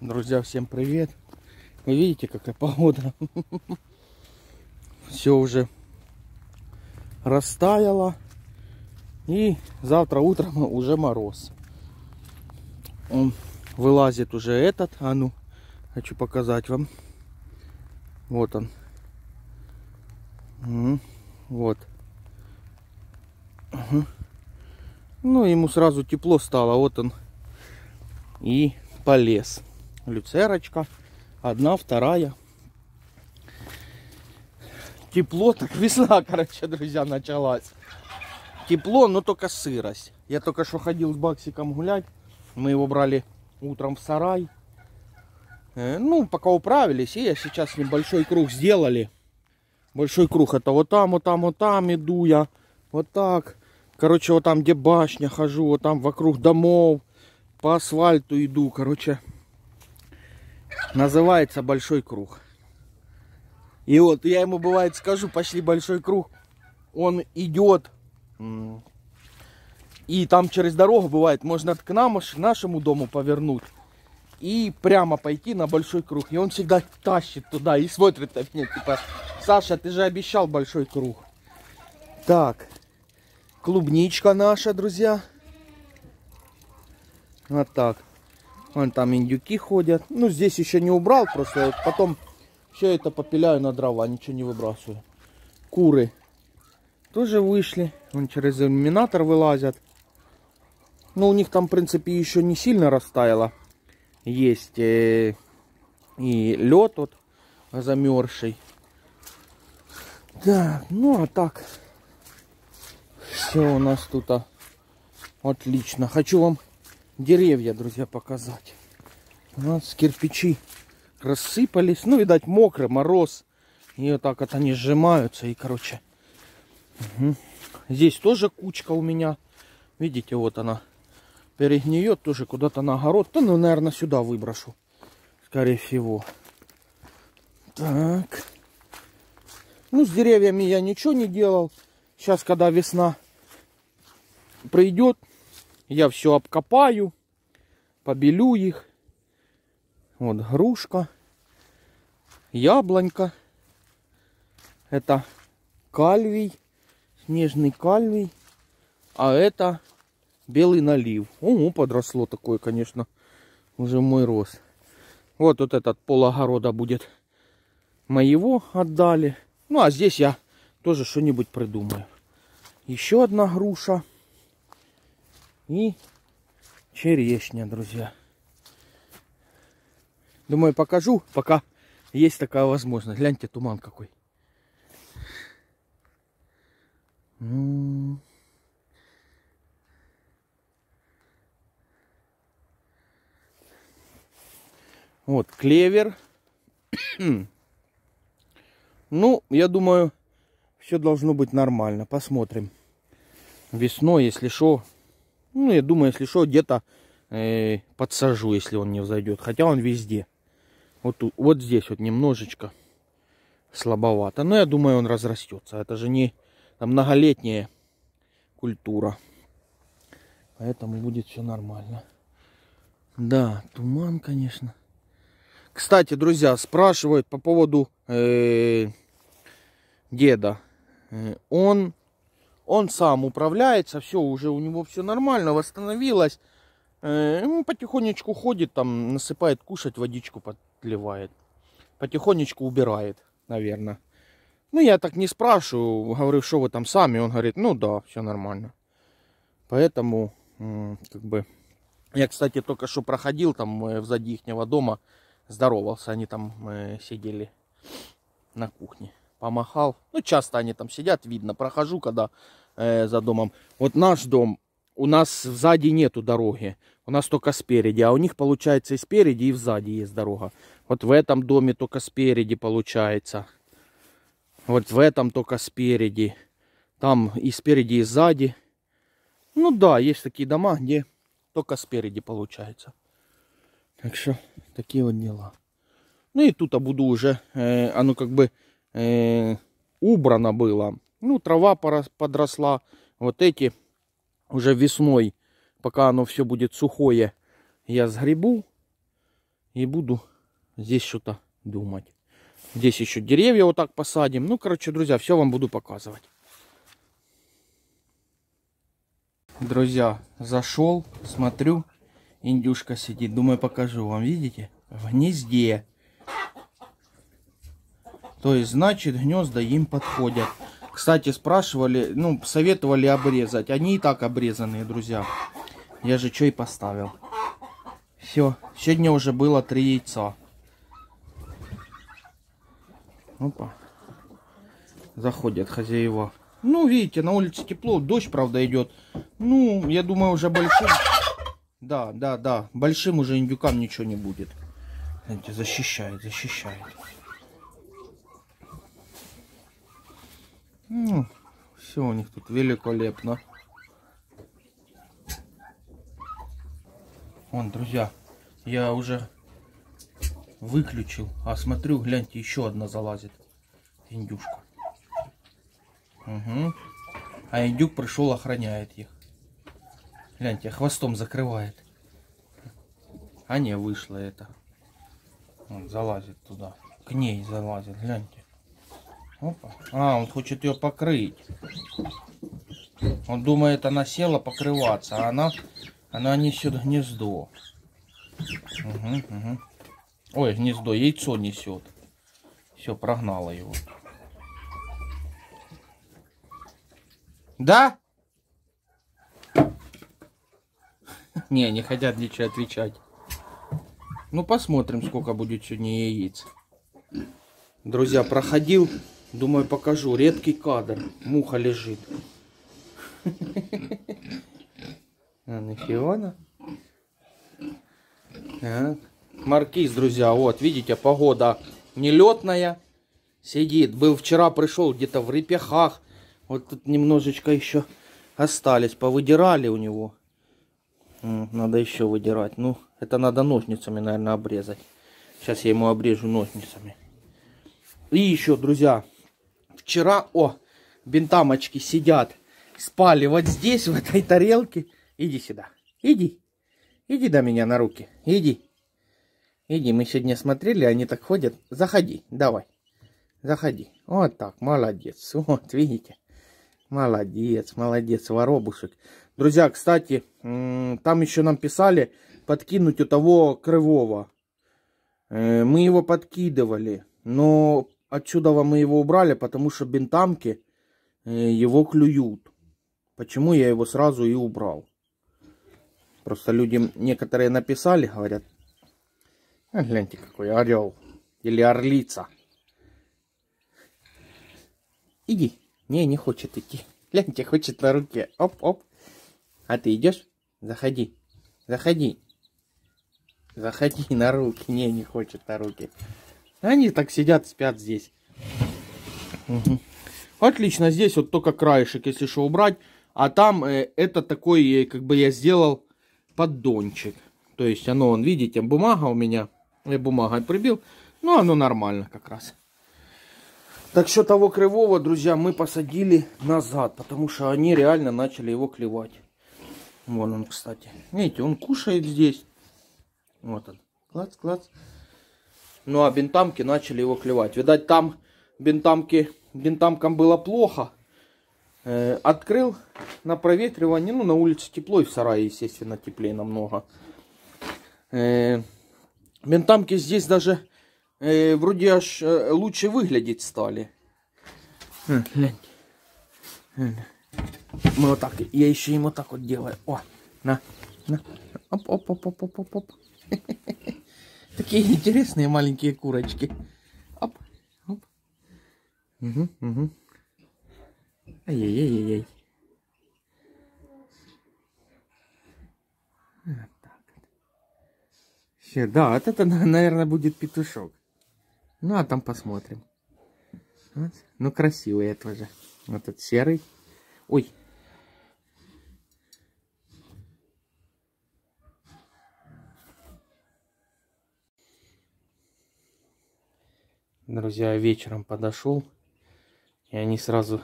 Друзья, всем привет. Вы видите, какая погода? Все уже растаяло. И завтра утром уже мороз. Он вылазит уже этот. А ну, хочу показать вам. Вот он. Вот. Ну, ему сразу тепло стало. Вот он. И полез люцерочка. Одна, вторая. Тепло, так весна, короче, друзья, началась. Тепло, но только сырость. Я только что ходил с Баксиком гулять. Мы его брали утром в сарай. Э, ну, пока управились, и я сейчас небольшой круг сделали. Большой круг, это вот там, вот там, вот там иду я. Вот так. Короче, вот там, где башня хожу, вот там вокруг домов. По асфальту иду, короче. Называется большой круг. И вот я ему бывает скажу, пошли большой круг. Он идет. И там через дорогу бывает, можно к нам, нашему дому повернуть. И прямо пойти на большой круг. И он всегда тащит туда и смотрит на меня. Типа, Саша, ты же обещал большой круг. Так. Клубничка наша, друзья. Вот так. Вон там индюки ходят. Ну, здесь еще не убрал, просто потом все это попиляю на дрова, ничего не выбрасываю. Куры тоже вышли. Вон через иллюминатор вылазят. Ну, у них там, в принципе, еще не сильно растаяло. Есть э, и лед вот замерзший. Так, ну а так. Все у нас тут а, отлично. Хочу вам деревья, друзья, показать. У нас кирпичи рассыпались. Ну, видать, мокрый мороз. И вот так вот они сжимаются. И, короче, угу. здесь тоже кучка у меня. Видите, вот она перегниет тоже куда-то на огород. то, ну, наверное, сюда выброшу. Скорее всего. Так. Ну, с деревьями я ничего не делал. Сейчас, когда весна придет, я все обкопаю, побелю их. Вот грушка, яблонька. Это кальвий, снежный кальвий. А это белый налив. О, подросло такое, конечно, уже мой рост. Вот, вот этот пол огорода будет моего отдали. Ну, а здесь я тоже что-нибудь придумаю. Еще одна груша и черешня, друзья. Думаю, покажу, пока есть такая возможность. Гляньте, туман какой. Вот, клевер. ну, я думаю, все должно быть нормально. Посмотрим. Весной, если что, ну, я думаю, если что, где-то э, подсажу, если он не взойдет. Хотя он везде. Вот, вот здесь вот немножечко слабовато. Но я думаю, он разрастется. Это же не многолетняя культура. Поэтому будет все нормально. Да, туман, конечно. Кстати, друзья, спрашивают по поводу э, деда. Э, он он сам управляется, все, уже у него все нормально, восстановилось. Ну, потихонечку ходит, там насыпает кушать, водичку подливает. Потихонечку убирает, наверное. Ну, я так не спрашиваю, говорю, что вы там сами. Он говорит, ну да, все нормально. Поэтому, как бы... Я, кстати, только что проходил там э, сзади ихнего дома, здоровался. Они там э, сидели на кухне помахал. Ну, часто они там сидят, видно. Прохожу, когда э, за домом. Вот наш дом, у нас сзади нету дороги. У нас только спереди. А у них, получается, и спереди, и сзади есть дорога. Вот в этом доме только спереди получается. Вот в этом только спереди. Там и спереди, и сзади. Ну да, есть такие дома, где только спереди получается. Так что, такие вот дела. Ну и тут я буду уже, э, оно как бы э, убрано было. Ну, трава подросла. Вот эти уже весной, пока оно все будет сухое, я сгребу. И буду здесь что-то думать. Здесь еще деревья вот так посадим. Ну, короче, друзья, все вам буду показывать. Друзья, зашел, смотрю, индюшка сидит. Думаю, покажу вам, видите? В гнезде. То есть, значит, гнезда им подходят. Кстати, спрашивали, ну, советовали обрезать. Они и так обрезанные, друзья. Я же что и поставил. Все, сегодня уже было три яйца. Опа. Заходят хозяева. Ну, видите, на улице тепло, дождь, правда, идет. Ну, я думаю, уже большим... Да, да, да, большим уже индюкам ничего не будет. Знаете, защищает, защищает. Ну, все у них тут великолепно. Вон, друзья, я уже выключил. А смотрю, гляньте, еще одна залазит. Индюшка. Угу. А индюк пришел, охраняет их. Гляньте, хвостом закрывает. А не, вышло это. Он залазит туда. К ней залазит, гляньте. Опа. А, он хочет ее покрыть. Он думает, она села покрываться, а она, она несет гнездо. Угу, угу. Ой, гнездо, яйцо несет. Все, прогнала его. Да? Не, не хотят ничего отвечать. Ну, посмотрим, сколько будет сегодня яиц. Друзья, проходил Думаю, покажу. Редкий кадр. Муха лежит. А, Фиона. Маркиз, друзья, вот, видите, погода нелетная. Сидит. Был вчера, пришел где-то в репехах. Вот тут немножечко еще остались. Повыдирали у него. Надо еще выдирать. Ну, это надо ножницами, наверное, обрезать. Сейчас я ему обрежу ножницами. И еще, друзья, вчера, о, бентамочки сидят, спали вот здесь, в этой тарелке. Иди сюда, иди, иди до меня на руки, иди. Иди, мы сегодня смотрели, они так ходят. Заходи, давай, заходи. Вот так, молодец, вот, видите. Молодец, молодец, воробушек. Друзья, кстати, там еще нам писали подкинуть у того кривого. Э, мы его подкидывали, но отсюда мы его убрали, потому что бентамки э, его клюют. Почему я его сразу и убрал. Просто люди некоторые написали, говорят, а, гляньте какой орел или орлица. Иди. Не, не хочет идти. Гляньте, хочет на руке. Оп-оп. А ты идешь? Заходи. Заходи. Заходи на руки. Не, не хочет на руки. Они так сидят, спят здесь. Угу. Отлично, здесь вот только краешек, если что, убрать. А там э, это такой, э, как бы я сделал поддончик. То есть оно, вон, видите, бумага у меня. Я бумагой прибил. Ну, оно нормально как раз. Так что того кривого, друзья, мы посадили назад. Потому что они реально начали его клевать. Вон он, кстати. Видите, он кушает здесь. Вот он. Клац, клац. Ну а бентамки начали его клевать. Видать, там бентамки, бентамкам было плохо. Э, открыл на проветривание. Ну, на улице тепло и в сарае, естественно, теплее намного. Э, бентамки здесь даже э, вроде аж э, лучше выглядеть стали. Э, Мы вот так, я еще ему так вот делаю. О, на, на. Оп, оп, оп, оп, оп, оп, оп. Такие интересные маленькие курочки. Оп, оп. Угу, угу. Ай-яй-яй-яй. Вот так. Все, да, вот это, наверное, будет петушок. Ну, а там посмотрим. Вот. Ну, красивый я тоже. Вот этот серый. Ой, Друзья, вечером подошел. И они сразу,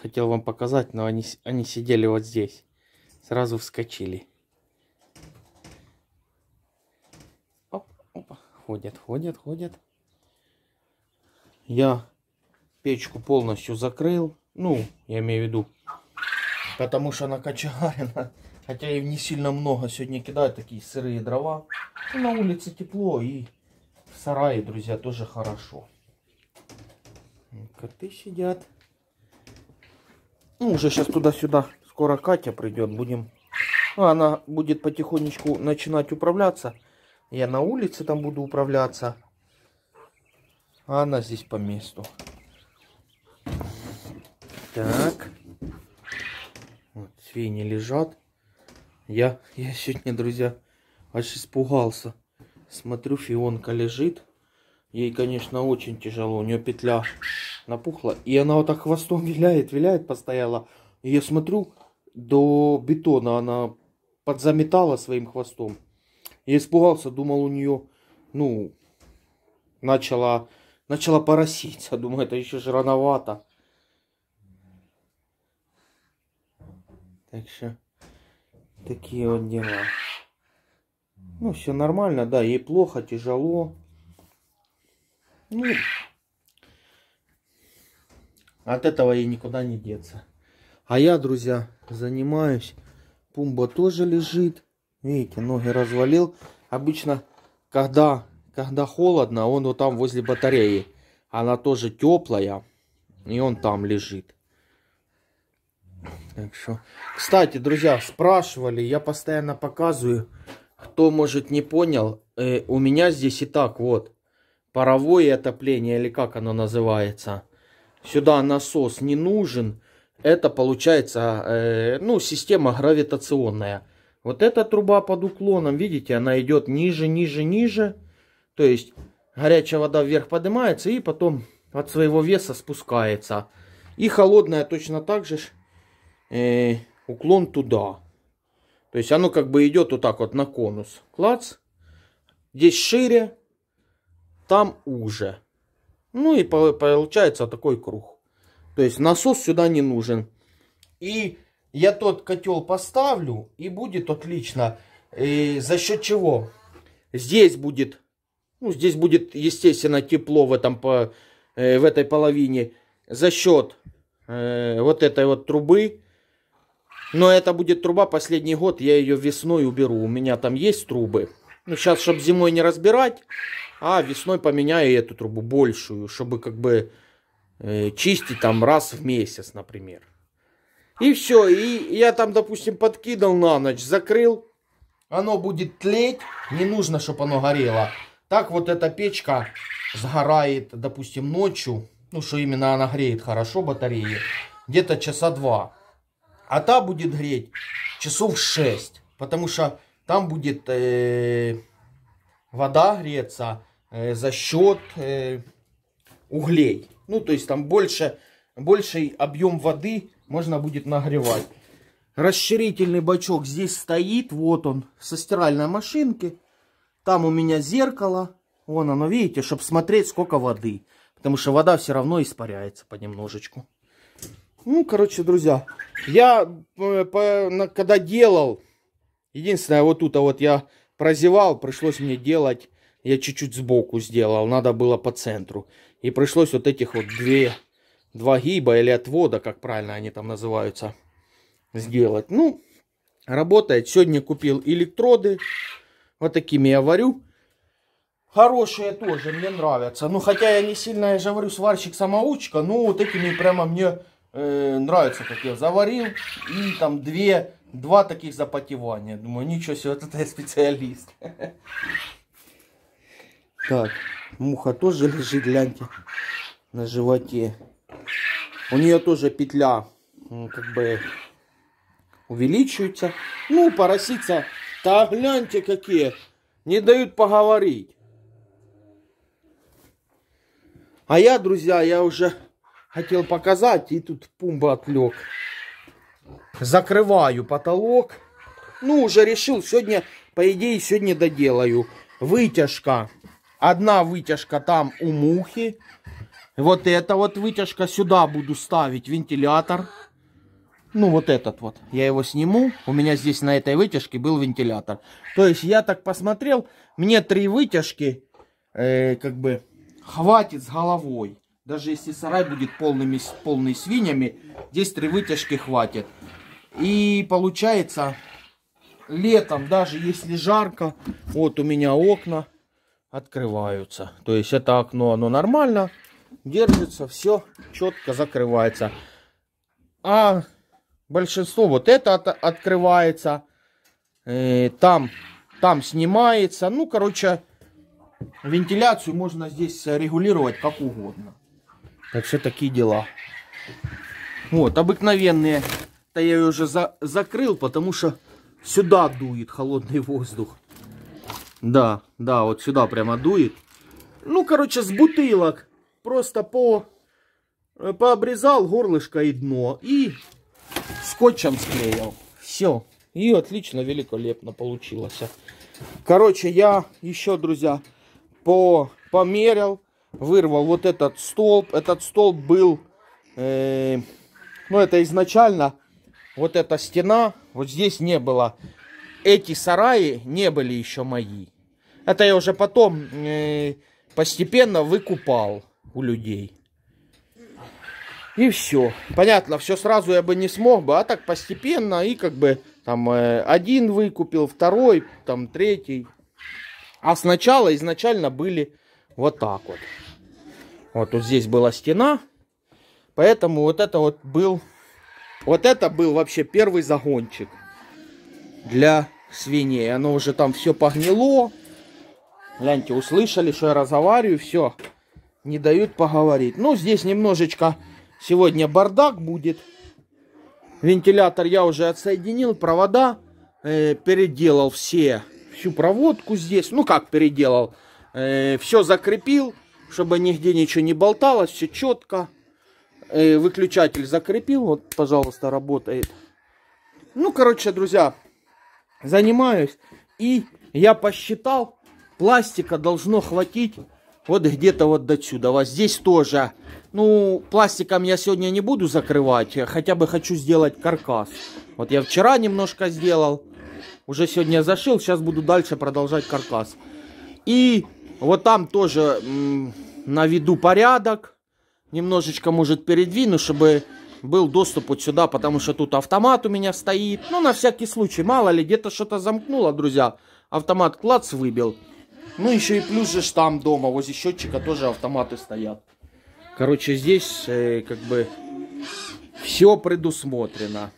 хотел вам показать, но они, они сидели вот здесь. Сразу вскочили. Оп, опа. ходят, ходят, ходят. Я печку полностью закрыл. Ну, я имею в виду, потому что она кочегарена. Хотя и не сильно много. Сегодня кидают такие сырые дрова. На улице тепло и в сарае, друзья, тоже хорошо. Коты сидят. Ну, уже сейчас туда-сюда. Скоро Катя придет. Будем... Она будет потихонечку начинать управляться. Я на улице там буду управляться. А она здесь по месту. Так. Вот свиньи лежат. Я, я сегодня, друзья, аж испугался. Смотрю, Фионка лежит. Ей, конечно, очень тяжело. У нее петля напухла. И она вот так хвостом виляет, виляет постояла. И я смотрю, до бетона она подзаметала своим хвостом. Я испугался, думал у нее, ну, начала, начала пороситься. Думаю, это еще же рановато. Так что, такие вот дела. Ну, все нормально, да, ей плохо, тяжело. Ну, от этого ей никуда не деться. А я, друзья, занимаюсь. Пумба тоже лежит. Видите, ноги развалил. Обычно, когда, когда холодно, он вот там возле батареи. Она тоже теплая. И он там лежит. Так что... Кстати, друзья, спрашивали, я постоянно показываю. Кто, может, не понял, э, у меня здесь и так вот паровое отопление, или как оно называется. Сюда насос не нужен. Это получается, э, ну, система гравитационная. Вот эта труба под уклоном, видите, она идет ниже, ниже, ниже. То есть горячая вода вверх поднимается и потом от своего веса спускается. И холодная точно так же э, уклон туда. То есть оно как бы идет вот так вот на конус. Клац. Здесь шире, там уже. Ну и получается такой круг. То есть насос сюда не нужен. И я тот котел поставлю, и будет отлично. И за счет чего? Здесь будет, ну здесь будет естественно тепло в, этом, по, э, в этой половине. За счет э, вот этой вот трубы. Но это будет труба последний год, я ее весной уберу. У меня там есть трубы. Ну сейчас, чтобы зимой не разбирать, а весной поменяю эту трубу большую, чтобы как бы э, чистить там раз в месяц, например. И все, и я там, допустим, подкидал на ночь, закрыл, оно будет тлеть, не нужно, чтобы оно горело. Так вот эта печка сгорает, допустим, ночью, ну что именно она греет хорошо батареи, где-то часа два. А та будет греть часов 6, потому что там будет э, вода греться э, за счет э, углей. Ну, то есть там больше, больший объем воды можно будет нагревать. Расширительный бачок здесь стоит, вот он, со стиральной машинки. Там у меня зеркало, вон оно, видите, чтобы смотреть, сколько воды. Потому что вода все равно испаряется понемножечку. Ну, короче, друзья, я э, когда делал, единственное, вот тут а вот я прозевал, пришлось мне делать, я чуть-чуть сбоку сделал, надо было по центру. И пришлось вот этих вот две, два гиба или отвода, как правильно они там называются, сделать. Ну, работает. Сегодня купил электроды, вот такими я варю. Хорошие тоже, мне нравятся. Ну, хотя я не сильно, я же говорю, сварщик-самоучка, ну, вот этими прямо мне э, нравится, как я заварил. И там две Два таких запотевания. Думаю, ничего себе, вот это я специалист. Так, муха тоже лежит, гляньте, на животе. У нее тоже петля, как бы, увеличивается. Ну, поросица, да гляньте какие, не дают поговорить. А я, друзья, я уже хотел показать, и тут пумба отвлек закрываю потолок. Ну, уже решил, сегодня, по идее, сегодня доделаю. Вытяжка. Одна вытяжка там у мухи. Вот эта вот вытяжка. Сюда буду ставить вентилятор. Ну, вот этот вот. Я его сниму. У меня здесь на этой вытяжке был вентилятор. То есть, я так посмотрел. Мне три вытяжки э, как бы хватит с головой. Даже если сарай будет полными, полный свиньями, здесь три вытяжки хватит. И получается, летом, даже если жарко, вот у меня окна открываются. То есть это окно, оно нормально держится, все четко закрывается. А большинство вот это от, открывается, э, там, там снимается. Ну, короче, вентиляцию можно здесь регулировать как угодно. Так что такие дела. Вот, обыкновенные. То я ее уже за, закрыл, потому что сюда дует холодный воздух. Да, да, вот сюда прямо дует. Ну, короче, с бутылок. Просто по, э, пообрезал горлышко и дно. И скотчем склеил. Все. И отлично, великолепно получилось. Короче, я еще, друзья, по, померил вырвал вот этот столб. Этот столб был, э, ну это изначально, вот эта стена, вот здесь не было. Эти сараи не были еще мои. Это я уже потом э, постепенно выкупал у людей. И все. Понятно, все сразу я бы не смог бы, а так постепенно и как бы там э, один выкупил, второй, там третий. А сначала изначально были вот так вот. Вот тут здесь была стена. Поэтому вот это вот был... Вот это был вообще первый загончик для свиней. Оно уже там все погнило. Гляньте, услышали, что я разговариваю, все. Не дают поговорить. Ну, здесь немножечко сегодня бардак будет. Вентилятор я уже отсоединил, провода э, переделал все, всю проводку здесь. Ну, как переделал? Э, все закрепил чтобы нигде ничего не болталось, все четко. Э, выключатель закрепил, вот, пожалуйста, работает. Ну, короче, друзья, занимаюсь. И я посчитал, пластика должно хватить вот где-то вот до сюда. Вот здесь тоже. Ну, пластиком я сегодня не буду закрывать, хотя бы хочу сделать каркас. Вот я вчера немножко сделал, уже сегодня зашил, сейчас буду дальше продолжать каркас. И вот там тоже наведу порядок. Немножечко, может, передвину, чтобы был доступ вот сюда, потому что тут автомат у меня стоит. Ну, на всякий случай, мало ли, где-то что-то замкнуло, друзья. Автомат клац выбил. Ну, еще и плюс же там дома, возле счетчика тоже автоматы стоят. Короче, здесь э, как бы все предусмотрено.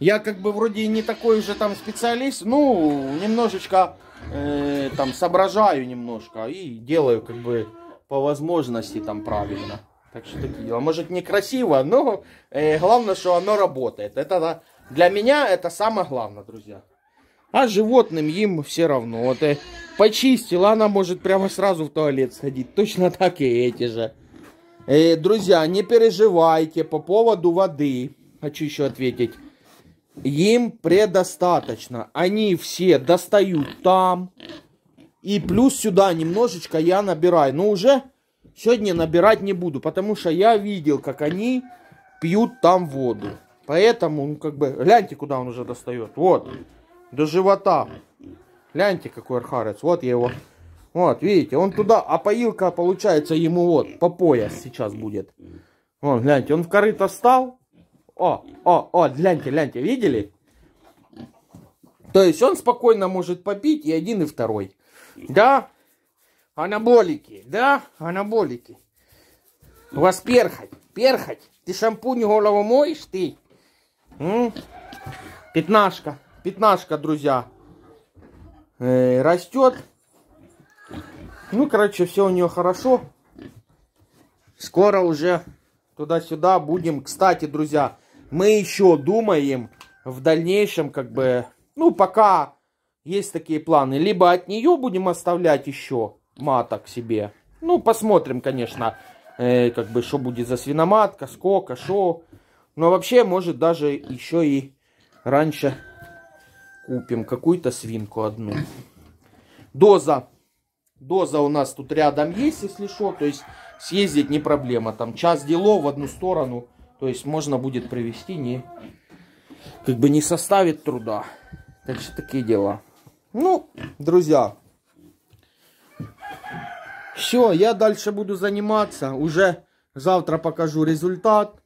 Я как бы вроде не такой уже там специалист, ну, немножечко э, там соображаю немножко и делаю как бы по возможности там правильно. Так что такие дела. Может некрасиво, но э, главное, что оно работает. Это для меня это самое главное, друзья. А животным им все равно. Вот э, почистила, она может прямо сразу в туалет сходить. Точно так и эти же. Э, друзья, не переживайте по поводу воды. Хочу еще ответить. Им предостаточно. Они все достают там. И плюс сюда немножечко я набираю. Но уже сегодня набирать не буду, потому что я видел, как они пьют там воду. Поэтому, ну, как бы, гляньте, куда он уже достает. Вот, до живота. Гляньте, какой архарец. Вот я его. Вот, видите, он туда, а поилка, получается, ему вот, по пояс сейчас будет. Вот, гляньте, он в корыто встал, о, о, о, гляньте, гляньте, видели? То есть он спокойно может попить и один, и второй. Да, анаболики, да, анаболики. У вас перхоть, перхоть. Ты шампунь голову моешь, ты? М? Пятнашка, пятнашка, друзья. Э, растет. Ну, короче, все у нее хорошо. Скоро уже туда-сюда будем. Кстати, друзья, мы еще думаем в дальнейшем, как бы, ну, пока есть такие планы, либо от нее будем оставлять еще маток себе. Ну, посмотрим, конечно, э, как бы, что будет за свиноматка, сколько, что. Но вообще, может, даже еще и раньше купим какую-то свинку одну. Доза. Доза у нас тут рядом есть, если что. То есть съездить не проблема. Там час делов в одну сторону то есть можно будет провести не, как бы не составит труда. Так что такие дела. Ну, друзья, Все, я дальше буду заниматься. Уже завтра покажу результат.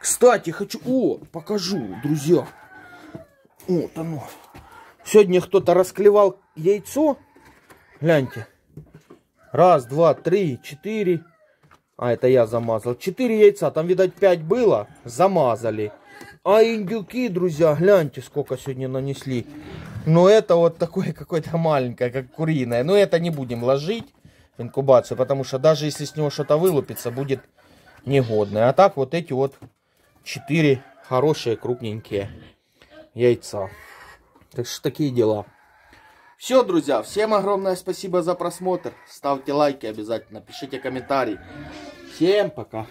Кстати, хочу... О, покажу, друзья. Вот оно. Сегодня кто-то расклевал яйцо. Гляньте. Раз, два, три, четыре. А, это я замазал. Четыре яйца. Там, видать, пять было. Замазали. А индюки, друзья, гляньте, сколько сегодня нанесли. Но это вот такое какое-то маленькое, как куриное. Но это не будем ложить в инкубацию, потому что даже если с него что-то вылупится, будет негодное. А так вот эти вот четыре хорошие крупненькие яйца. Так что такие дела. Все, друзья, всем огромное спасибо за просмотр. Ставьте лайки обязательно, пишите комментарии. Всем пока.